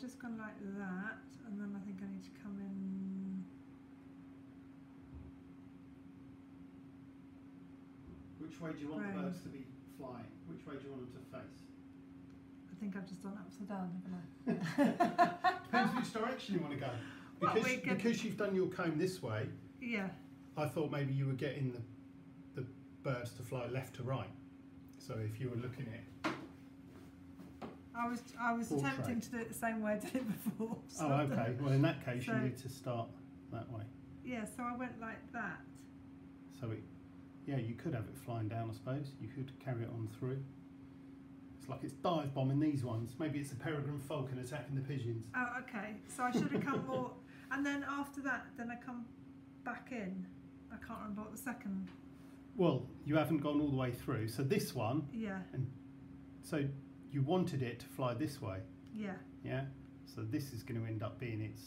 just gone like that, and then I think I need to come in. Which way do you want Right. the birds to be flying? Which way do you want them to face? I think I've just done upside down, haven't I? Depends which direction you want to go. Well, Because, we can- because you've done your comb this way, Yeah. I thought maybe you were getting the, the birds to fly left to right. So if you were looking at I was I was Portrait. attempting to do it the same way I did it before. so Oh, okay. Well, in that case, So- you need to start that way. Yeah, so I went like that. So it, yeah, you could have it flying down, I suppose. You could carry it on through. It's like it's dive bombing these ones. Maybe it's a peregrine falcon attacking the pigeons. Oh, okay. So I should have come more, and then after that, then I come back in. I can't remember what the second. Well, you haven't gone all the way through. So this one, Yeah, so you wanted it to fly this way, yeah, yeah? So this is going to end up being its.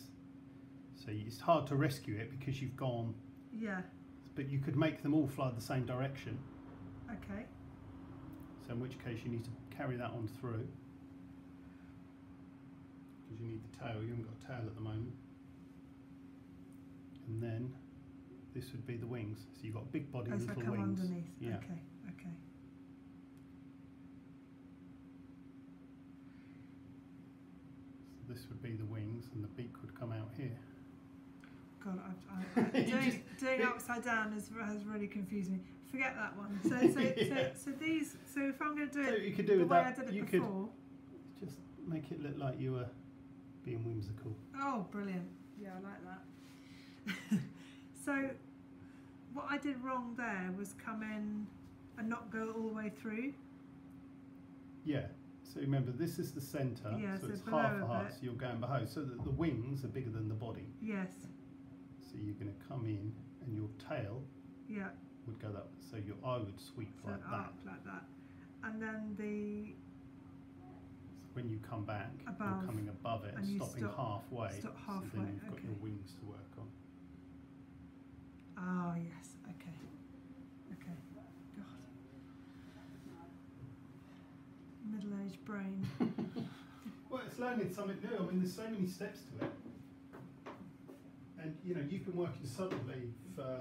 So it's hard to rescue it because you've gone, yeah. but you could make them all fly the same direction. Okay. So in which case you need to carry that on through. Because you need the tail, you haven't got a tail at the moment. And then this would be the wings. So you've got big body, Oh, so little come wings. underneath. Yeah. Okay, okay. So this would be the wings and the beak would come out here. God, I've, I, doing, just- doing upside down has, has really confused me. Forget that one. So, so, Yeah. so, so these. So if I'm going to do So it you could do the way that, I did it you before. could just make it look like you were being whimsical. Oh, brilliant. Yeah, I like that. so, what I did wrong there was come in and not go all the way through. Yeah. So remember, this is the centre, Yeah, so so it's half a heart, so you're going behind. So that the wings are bigger than the body. Yes. So you're going to come in, and your tail Yeah. would go that. So your eye would sweep So like that. like that. And then the So when you come back, Above. you're coming above it and, And stopping stop- halfway. stop So halfway, then you've got your okay. wings to work on. oh yes, okay. God, middle-aged brain. Well, it's learning something new. I mean, there's so many steps to it. And you know, you've been working solidly for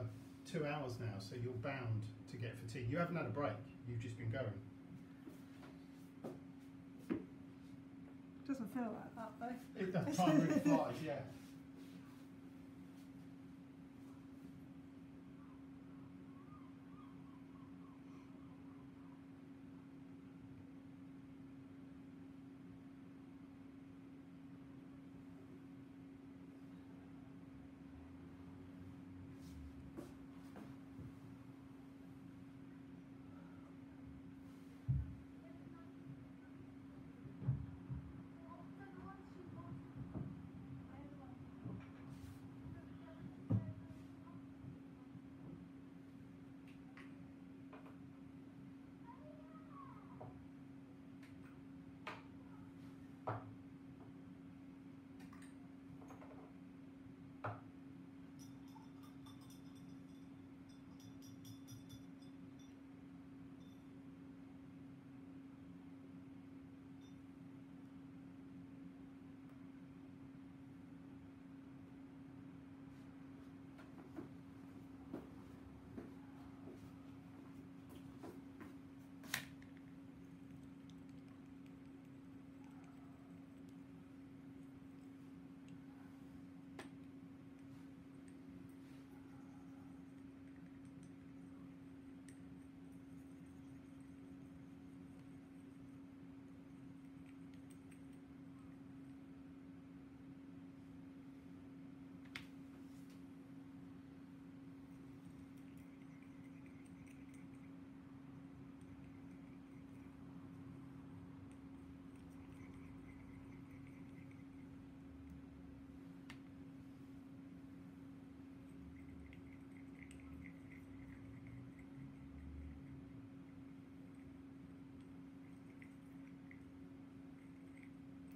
two hours now, so you're bound to get fatigued. You haven't had a break. You've just been going. It Doesn't feel like that though. It, that time really flies, yeah.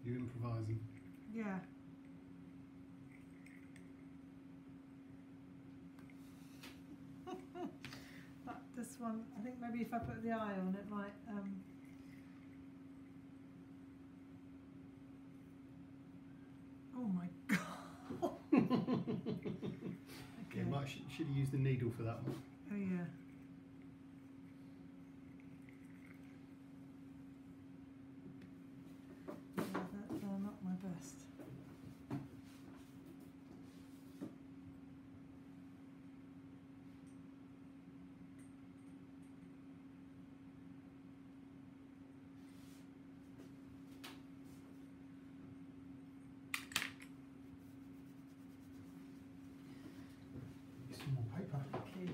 You're improvising. Yeah. But this one, I think maybe if I put the eye on it might um Oh my god. Yeah, Okay. might should, should have used the needle for that one. Oh yeah. Yeah, that, they're not my best. Some more paper. Thank you.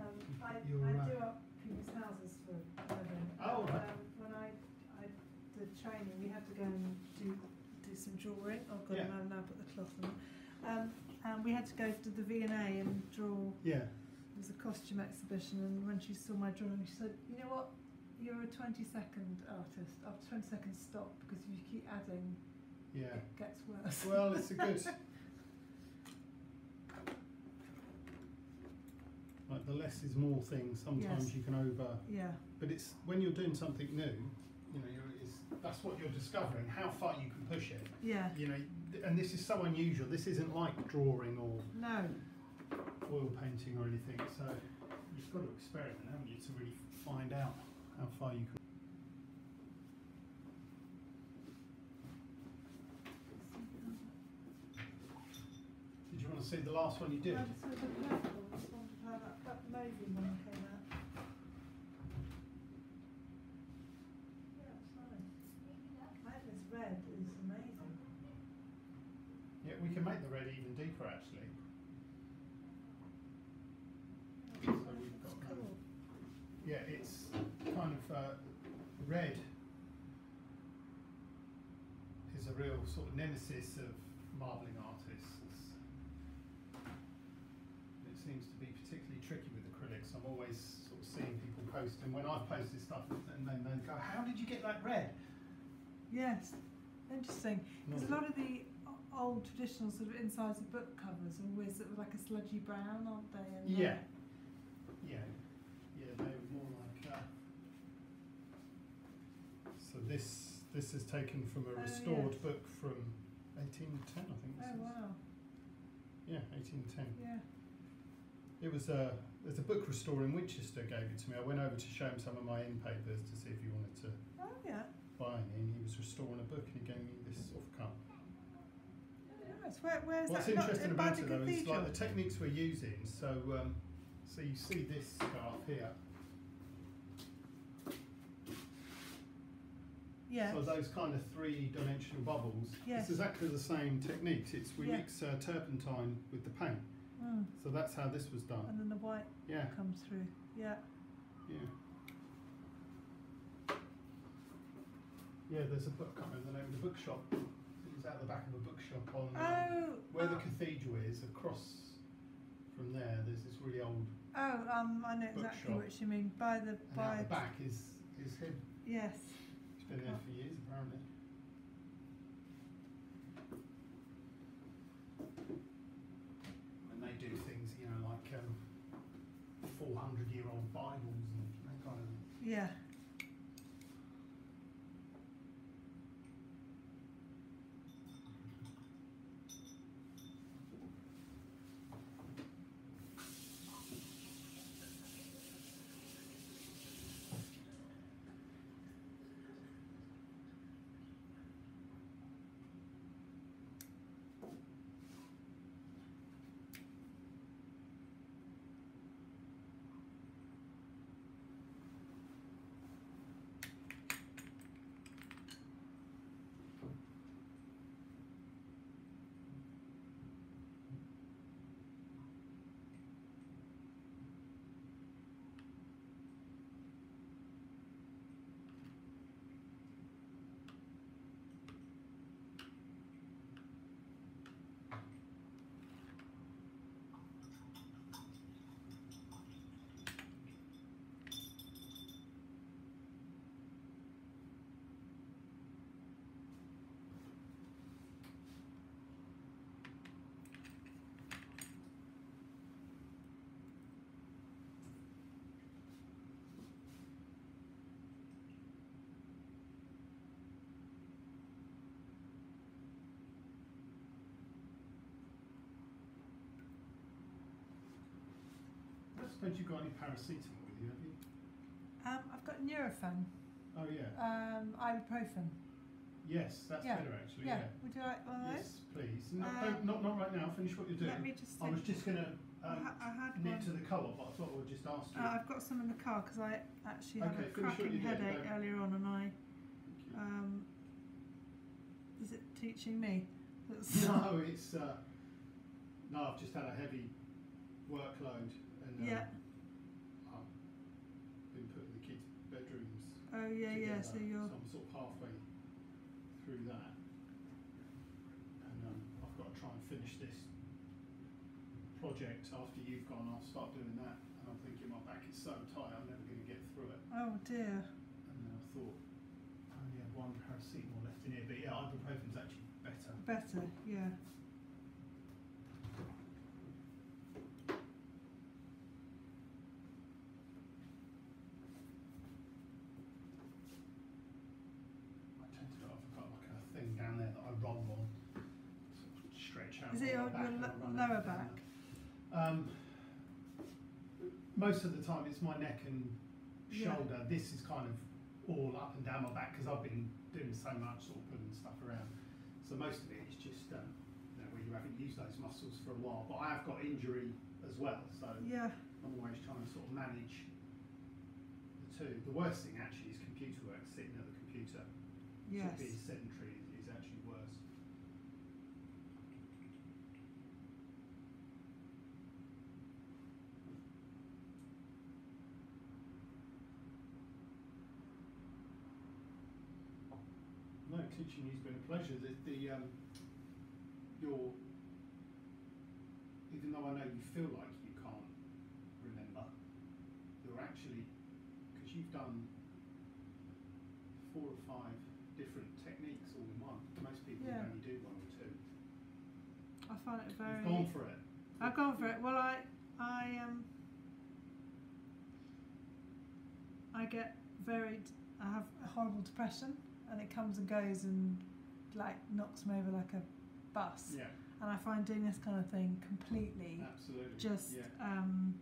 Um, I, You're, I uh, do up people's houses for a living. Oh, And, right. Um, when I, I did training, we had to go and do, do some drawing. Oh god, Yeah. no, now put the cloth on. Um, and we had to go to the V&A and draw, Yeah. it was a costume exhibition and when she saw my drawing she said, you know what, you're a 20 second artist. After 20 seconds stop because if you keep adding, Yeah. it gets worse. Well, it's a good. like the less is more thing. Sometimes Yes. you can over, yeah, but it's when you're doing something new. You know, you're, that's what you're discovering. How far you can push it. yeah, You know, and this is so unusual. This isn't like drawing or no, oil painting or anything. So you've got to experiment, haven't you, to really find out how far you can. Did you want to see the last one you did? I just was looking at it, I just wondered how that, that movie one came out. Yeah, it's nice. I think this red is amazing. Yeah, we can make the red even deeper actually. That's So we've got, um. Yeah, it's kind of uh, red is a real sort of nemesis of marbling artists. It seems to be particularly tricky with acrylics. I'm always sort of seeing people post, and when I've posted stuff, and then they go, "How did you get that red?" Yes, interesting. Because a lot of the old traditional sort of insides of book covers always sort of like a sludgy brown, aren't they? And uh, Yeah. Yeah, yeah, they were more like. Uh, so this this is taken from a Oh, restored yes. book from 1810, I think. This Oh is. wow. Yeah, 1810. Yeah. It was a there's a book restorer in Winchester gave it to me. I went over to show him some of my in papers to see if he wanted to Oh yeah. buy any, and he was restoring a book and he gave me this off cut. Nice. Where, where's What's that? Interesting in about it though is like the techniques we're using. So um, so you see this scarf here. Yes. So those kind of three-dimensional bubbles. Yes. It's exactly the same techniques. It's we Yeah. mix uh, turpentine with the paint. Mm. So that's how this was done. And then the white Yeah, comes through. Yeah. yeah. Yeah, there's a book. I can't remember the name of the bookshop. Out the back of a bookshop on um, Oh. where the oh, cathedral is. Across from there, there's this really old. Oh, um, I know exactly bookshop. what you mean. By the And by. out the back is is him. Yes. He's been there for years apparently. And they do things, you know, like um, 400 year old Bibles and that kind of. Yeah. Suppose you've got any paracetamol with you, have you? Um, I've got Nurofen, Oh yeah. um, ibuprofen. Yes, that's yeah, better actually. Yeah. Would you like one of those? Yes, please. No, Uh, don't, not not right now. Finish what you're doing. Let me just. I was just gonna I, um, ha- I had nip one. to the co-op, but I thought I would just ask you. Uh, I've got some in the car because I actually had Okay, a finish what cracking doing, headache earlier on, and I Thank you. um, is it teaching me? That's no, it's uh, no. I've just had a heavy workload, and um, Yeah. I've been putting the kids' bedrooms Oh yeah, yeah. together, So you're I'm sort of halfway through that, and um, I've got to try and finish this project after you've gone. I'll start doing that, and I'm thinking my back is so tight, I'm never going to get through it. oh dear. And then I thought I only had one paracetamol left in here, but yeah, ibuprofen's actually better. Better, yeah. I tend to I've got like a thing down there that I roll on, sort out. Is it your, my your back lo- and I run lower up and down back? Um, most of the time it's my neck and Yeah. shoulder. This is kind of all up and down my back because I've been doing so much, sort of pulling stuff around. So most of it is just um, you know, where you haven't used those muscles for a while. But I have got injury as well, so Yeah. I'm always trying to sort of manage the two. The worst thing actually is computer work, sitting at the computer. Yes. being sedentary is, is actually worse. No, teaching you's been a pleasure. The, the um, your even though I know you feel like you can't remember, you're actually because you've done four or five different techniques all in one. Most people Yeah. only do one or two. I find it very. You've gone for it. I've gone for it. Well, I, I um, I get very. I have a horrible depression, and it comes and goes, and like knocks me over like a bus. Yeah, And I find doing this kind of thing completely absolutely. just. yeah. Um,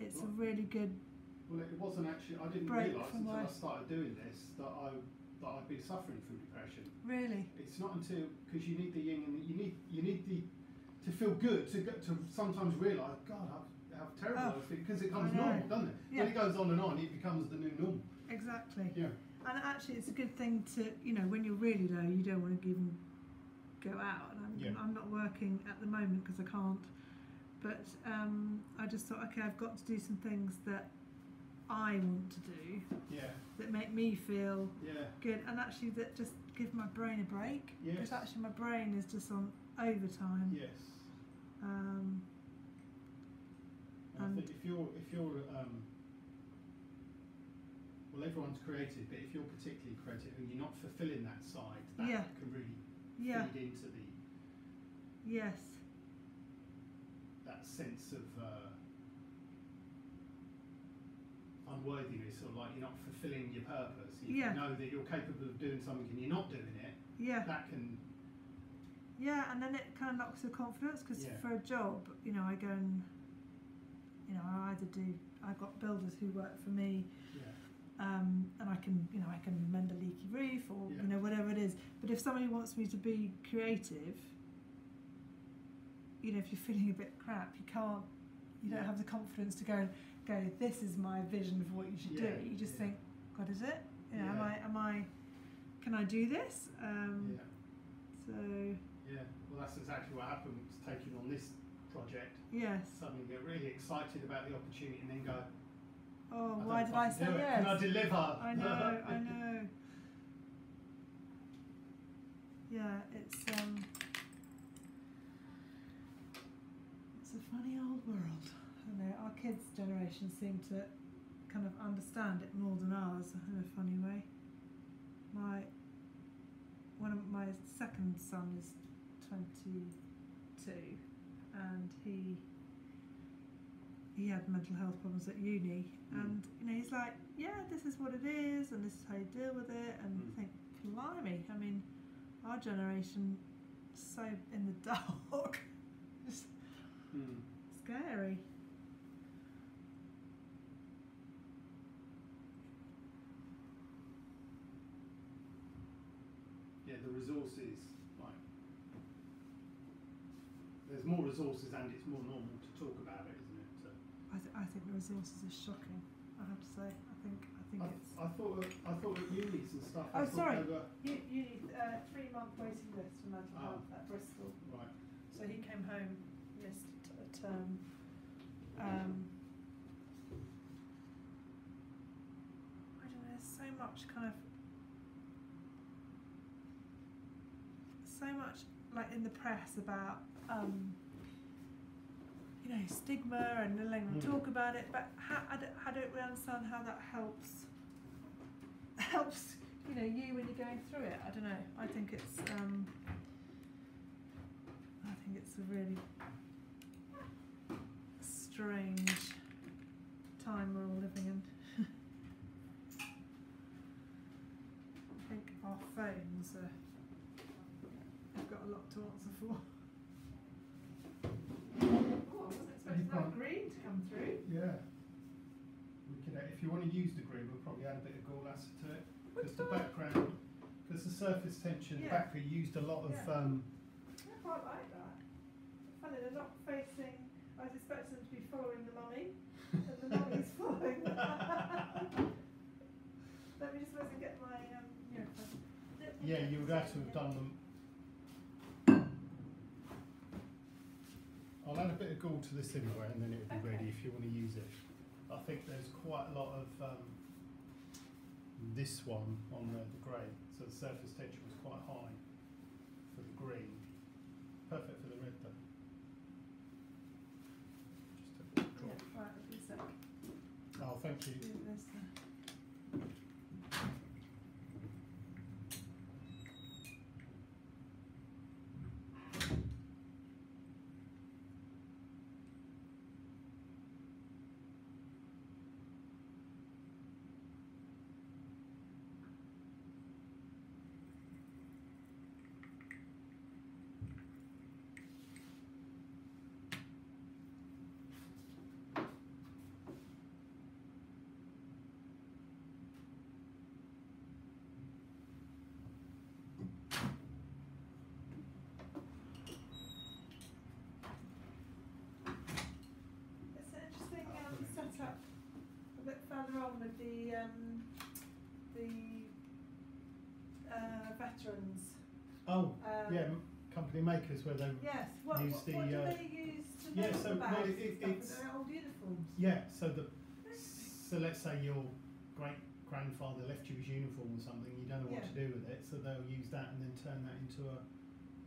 it's a really good. Well, it wasn't actually. I didn't realise until I started doing this that I that I'd been suffering from depression. Really. It's not until because you need the yin and the, you need you need the to feel good to to sometimes realise God how, how terrible Oh, I feel because it comes normal, doesn't it? Yeah. When it goes on and on, it becomes the new normal. Exactly. Yeah. And actually, it's a good thing to, you know, when you're really low, you don't want to even go out. And I'm, Yeah. I'm not working at the moment because I can't. But um, I just thought, okay, I've got to do some things that I want to do Yeah, that make me feel yeah, good and actually that just give my brain a break. Yes. Because actually, my brain is just on overtime. yes. Um, And I And- think if you're if you're um, well, everyone's creative, but if you're particularly creative and you're not fulfilling that side, that Yeah. can really yeah. feed into the Yes. that sense of uh, unworthiness or like you're not fulfilling your purpose. If Yeah. you know that you're capable of doing something and you're not doing it, Yeah. that can Yeah, and then it kind of knocks your confidence because Yeah. for a job, you know, I go and, you know, I either do. I've got builders who work for me, um, and I can, you know, I can mend a leaky roof or Yeah. you know whatever it is. But if somebody wants me to be creative, you know, if you're feeling a bit crap, you can't. You Yeah. don't have the confidence to go and go. This is my vision of what you should Yeah, do. You just think, God, is it? You know, am I? Am I? Can I do this? Um, yeah So yeah. Well, that's exactly what happened. Taking on this project, yes. suddenly get really excited about the opportunity and then go, Oh, why did I say yes? Can I deliver? I know, I know. Yeah, it's um, it's a funny old world. I know our kids' generation seem to kind of understand it more than ours in a funny way. My one of my second son is twenty two, and he he had mental health problems at uni, hmm. and mm. you know he's like, yeah, this is what it is, and this is how you deal with it, and mm. I think, blimey, I mean, our generation, so in the dark, it's mm. scary. Yeah, the resources, like, there's more resources and it's more normal to talk about it th- I think the resources are shocking. I have to say. I think I think I, it's. I thought at- I thought at unis and stuff. Oh, sorry. They were, You, you uh, three month waiting list for mental Ah. health at Bristol. right. So he came home, missed a term. Um, I don't know, there's so much kind of, so much like in the press about, um, you know, stigma and letting them Mm. talk about it, but how, I, don't, I don't really understand how that helps, helps, you know, you when you're going through it. I don't know, I think it's, um, I think it's a really strange time we're all living in. I think our phones are, have got a lot to answer for. Oh, I wasn't expecting You've that got- green to come through. Yeah. We could, add- if you want to use the green, we'll probably add a bit of gall acid to it. Because the background, because the surface tension Yeah. battery used a lot of, Yeah. um, I quite like that. Funny, they're not facing. I was expecting them to be following the mummy, and the mummy's following. Let me just wait and get my um. Yeah, yeah, you would have to have done them. I'll add a bit of gall to this anyway, and then it'll be ready if you want to use it. I think there's quite a lot of um, this one on the, the grey, so the surface tension was quite high for the green. Perfect for the red though. Just a Yeah, drop. right, a sec. Oh, thank you. Do this then. It's an interesting um, setup a bit further on with the um, the uh, veterans. Oh, Um, yeah, company makers where they Yes. What, Use what, the, what do uh, they use to yeah, make so, the well, bags it- it- it's- They're old uniforms. Yeah, so the so let's say your great grandfather left you his uniform or something, you don't know what Yeah. to do with it, so they'll use that and then turn that into a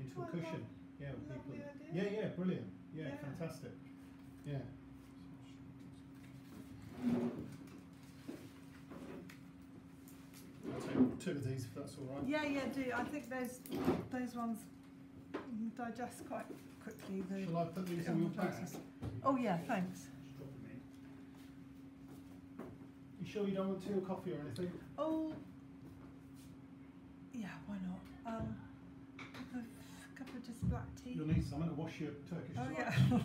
into What a a cushion. Yeah, lovely people. idea. Yeah, yeah, brilliant. Yeah, Yeah. fantastic. Yeah. I'll take two of these if that's all right. Yeah, yeah, do. I think those those ones digest quite quickly. The Shall I put these the on your back? Oh yeah, thanks. Just drop 'em in. You sure you don't want tea or coffee or anything? Oh, yeah, why not? Um, of, couple of just black tea. You'll need some to wash your Turkish Oh yeah.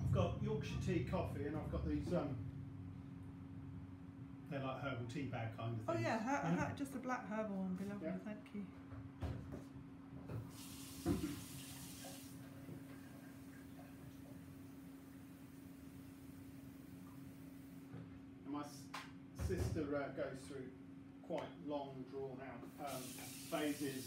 I've got Yorkshire tea coffee and I've got these um they're like herbal tea bag kind of thing. oh yeah, her, her, just a black herbal one, would be lovely. Yeah. Thank you. And my sister uh, goes through quite long, drawn out um, phases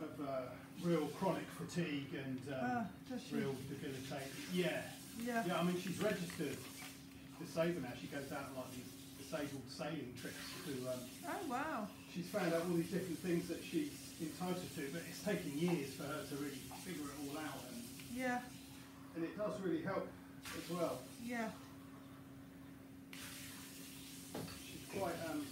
of uh, real chronic fatigue and um, she? real debilitating. Yeah, Yeah. yeah. I mean, she's registered disabled now. She goes out on like these disabled sailing trips to. Um, Oh wow. she's found out all these different things that she's entitled to, but it's taken years for her to really figure it all out, and, Yeah. and it does really help as well. Yeah. She's quite um,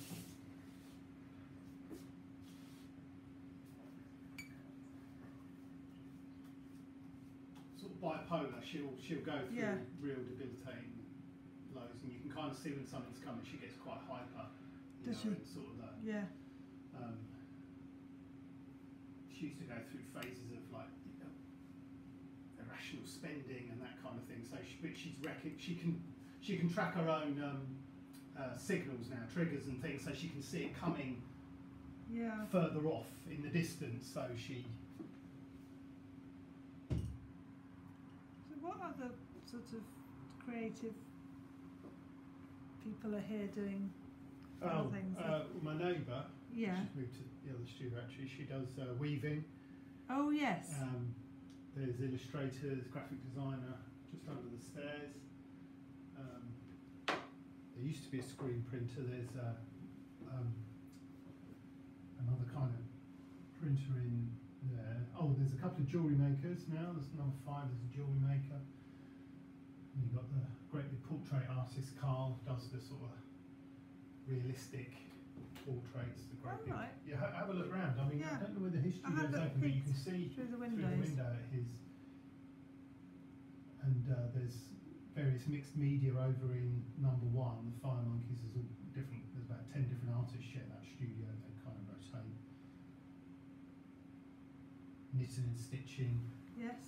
sort of bipolar. She'll she'll go through Yeah. real debilitating lows, and you can kind of see when something's coming. She gets quite hyper. You Does know, she? sort of the, Yeah. um, she used to go through phases of like you know, irrational spending and that kind of thing. So, she, but she's reckon she can she can track her own um, uh, signals now, triggers and things, so she can see it coming Yeah. further off in the distance. So she, So what other sort of creative people are here doing oh, things? uh, my neighbour, yeah. she's moved to the other studio actually. She does uh, weaving. Oh yes. Um, there's illustrators, graphic designer just under the stairs. Um, there used to be a screen printer. There's a, um, another kind of printer in there. Oh, there's a couple of jewellery makers now. There's number five. There's a jewellery maker. And you've got the great big portrait artist Carl does the sort of realistic portraits. The great Oh, big, right. Yeah, ha- have a look round. I mean, Yeah. I don't know whether his I have studio's open, but you can see through the through the window at his. And uh, there's various mixed media over in number one. The Fire Monkeys is all different. There's about ten different artists share that studio. They kind of rotate. Knitting and stitching. Yes.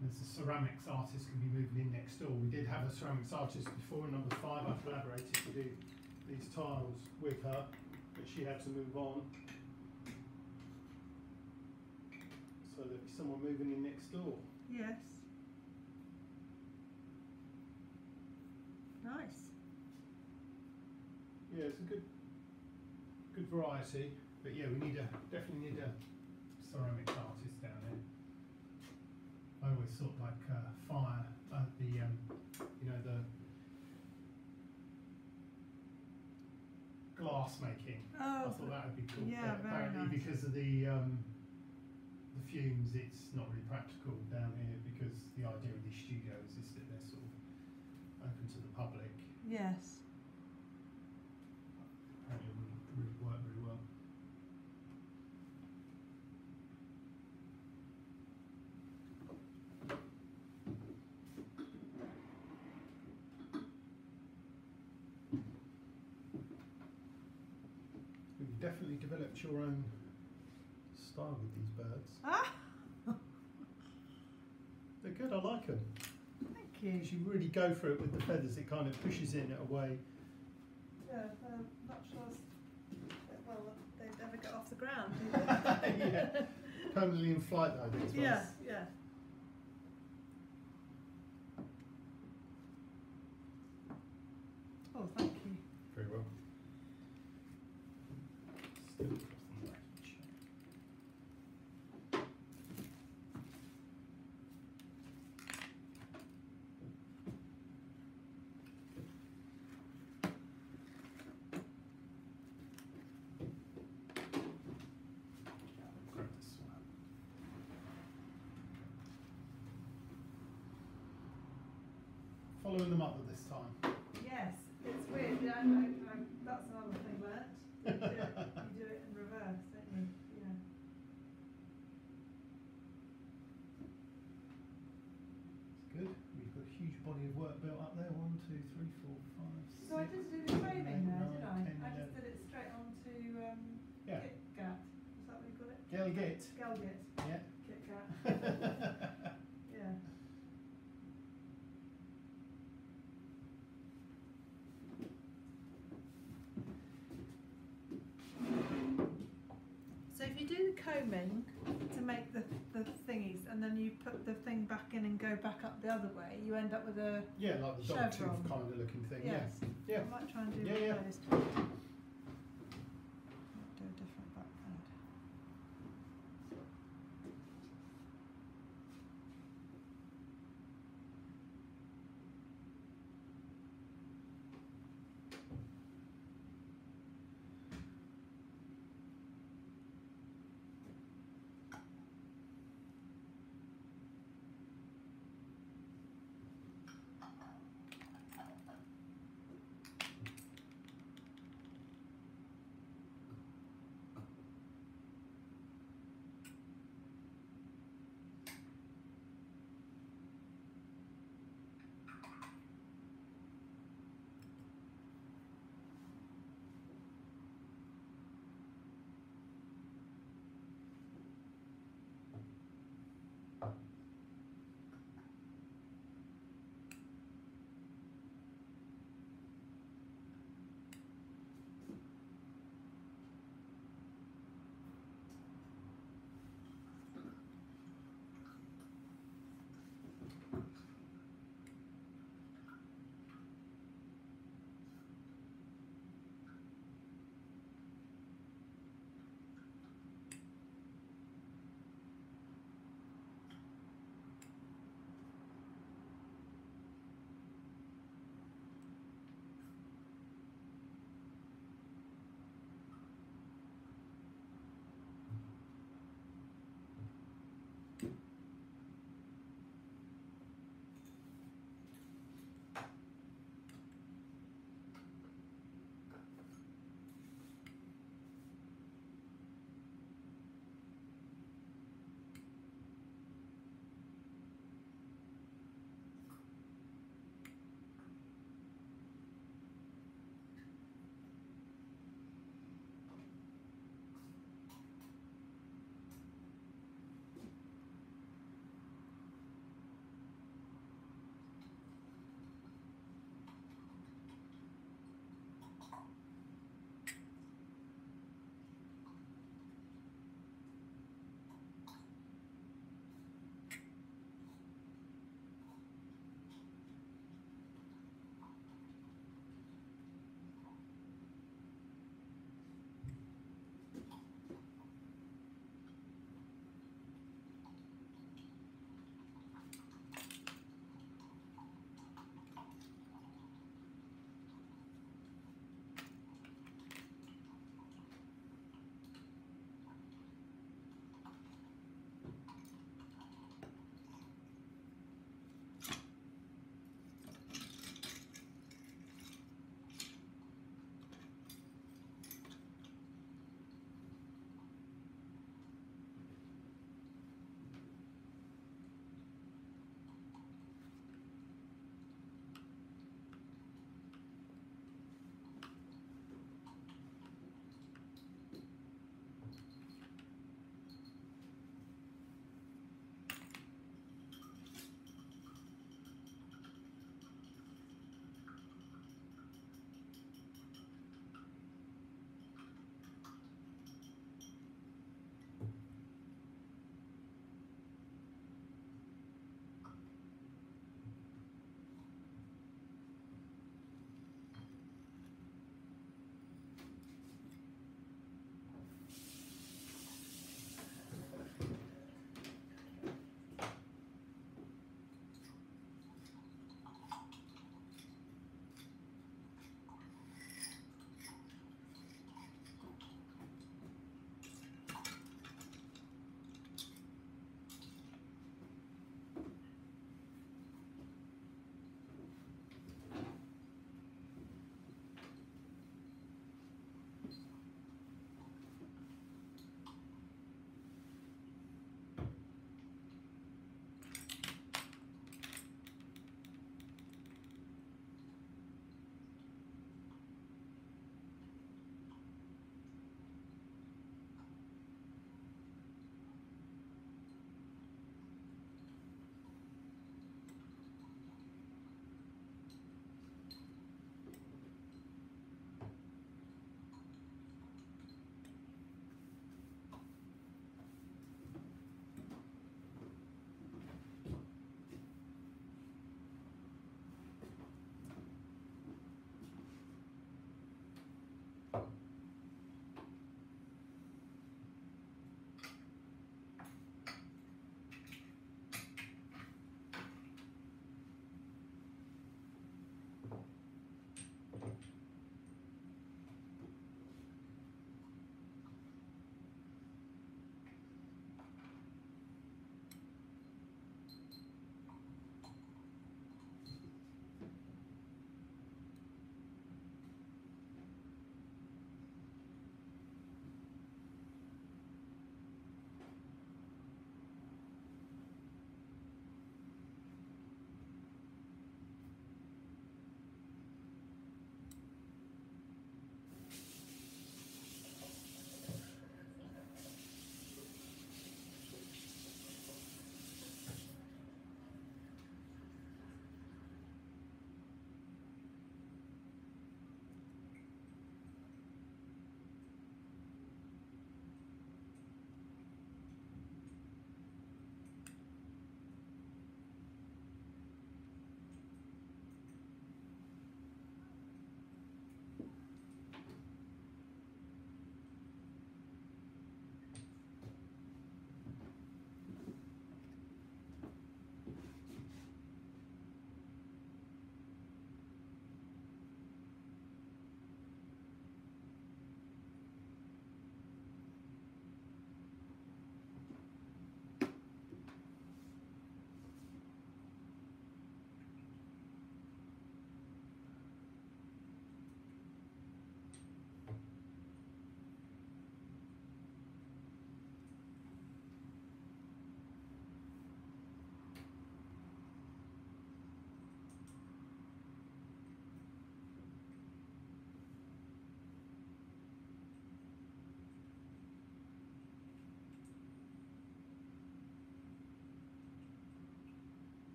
There's a ceramics artist can be moving in next door. We did have a ceramics artist before in number five. I collaborated to do these tiles with her, but she had to move on. So there'd be someone moving in next door. Yes. Nice. Yeah, it's a good, good variety. But yeah, we need a definitely need a ceramics artist down there. I always thought like uh, fire, uh, the um, you know the glass making. Oh, I thought that would be cool. yeah, but very apparently nice. because of the um, the fumes, it's not really practical down here because the idea of these studios is that they're sort of open to the public. Yes. Apparently, it wouldn't really work very well. You've definitely developed your own style with these birds. Ah. They're good. I like them. Thank you. As you really go for it with the feathers, it kind of pushes in it away. Yeah, I'm not sure. Well, they'd ever get off the ground. yeah, permanently in flight though. These ones. yeah, yeah. Oh, thank you. Very well. Still across the right. Grab this one up. Them up at this time. Yes, it's weird. Yeah, I, I, I, that's another thing learnt. You do, it, you do it in reverse, don't you? Yeah. It's good. We've got a huge body of work built up there. One, two, three, four, five, six. So I didn't do the framing there, did I? ten, I just did it straight onto um, Yeah. KitKat. Is that what you call it? Gelgit. Gelgit. Yeah. KitKat. yeah. So if you do the combing to make the, the thingies and then you put the thing back in and go back up the other way, you end up with a yeah, like the dog tooth kind of looking thing. yes. Yeah. I might try and do Yeah, one yeah. of those.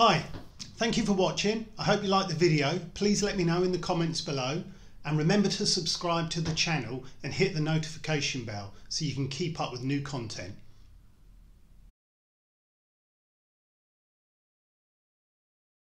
Hi, thank you for watching. I hope you liked the video. Please let me know in the comments below. And remember to subscribe to the channel and hit the notification bell so you can keep up with new content.